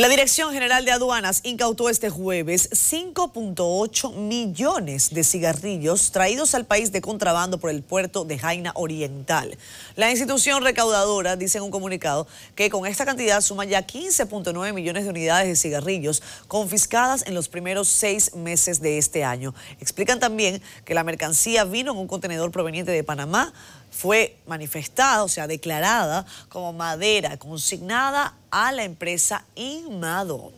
La Dirección General de Aduanas incautó este jueves 5.8 millones de cigarrillos traídos al país de contrabando por el puerto de Jaina Oriental. La institución recaudadora dice en un comunicado que con esta cantidad suma ya 15.9 millones de unidades de cigarrillos confiscadas en los primeros seis meses de este año. Explican también que la mercancía vino en un contenedor proveniente de Panamá, fue manifestada, o sea, declarada como madera consignada a la empresa Inmado.